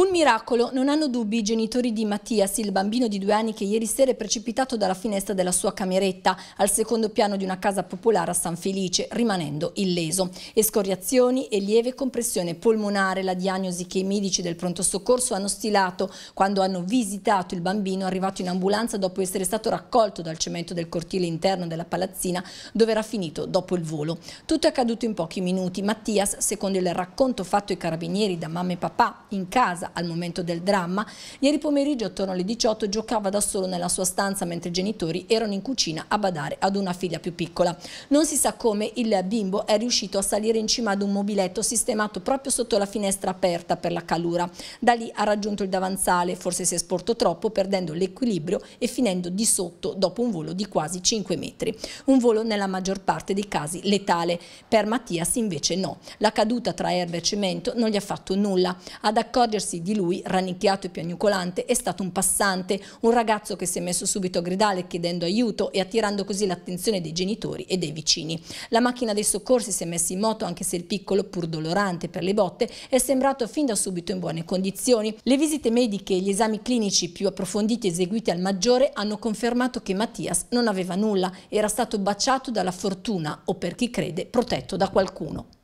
Un miracolo, non hanno dubbi i genitori di Mattias, il bambino di due anni che ieri sera è precipitato dalla finestra della sua cameretta al secondo piano di una casa popolare a San Felice, rimanendo illeso. Escoriazioni e lieve compressione polmonare, la diagnosi che i medici del pronto soccorso hanno stilato quando hanno visitato il bambino arrivato in ambulanza dopo essere stato raccolto dal cemento del cortile interno della palazzina dove era finito dopo il volo. Tutto è accaduto in pochi minuti. Mattias, secondo il racconto fatto ai carabinieri da mamma e papà in casa al momento del dramma, ieri pomeriggio attorno alle 18 giocava da solo nella sua stanza mentre i genitori erano in cucina a badare ad una figlia più piccola. Non si sa come il bimbo è riuscito a salire in cima ad un mobiletto sistemato proprio sotto la finestra aperta per la calura. Da lì ha raggiunto il davanzale, forse si è sporto troppo perdendo l'equilibrio e finendo di sotto dopo un volo di quasi 5 metri. Un volo nella maggior parte dei casi letale. Per Mattias invece no. La caduta tra erba e cemento non gli ha fatto nulla. Ad accorgersi di lui, rannicchiato e piagnucolante, è stato un passante, un ragazzo che si è messo subito a gridare chiedendo aiuto e attirando così l'attenzione dei genitori e dei vicini. La macchina dei soccorsi si è messa in moto anche se il piccolo, pur dolorante per le botte, è sembrato fin da subito in buone condizioni. Le visite mediche e gli esami clinici più approfonditi eseguiti al maggiore hanno confermato che Mattias non aveva nulla, era stato baciato dalla fortuna o per chi crede protetto da qualcuno.